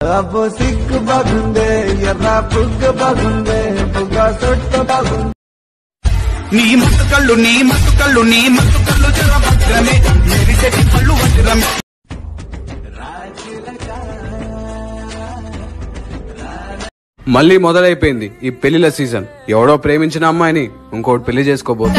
అబ్బో సిక్కు బాగుందే ఎర్ర పుగ్గు బాగుందే పుగ్గ సొట్టు బాగుంది. నీ మత్తు కళ్ళు నీ మత్తు కళ్ళు నీ మత్తు కళ్ళు జర భద్రమే. మెరిసెటి పళ్ళు వజ్రమే. మళ్ళీ మొదలైపోయింది ఈ పెళ్ళిల సీజన్. ఎవడో ప్రేమించిన అమ్మాయిని ఇంకోటి పెళ్ళి చేసుకోబోతుంది.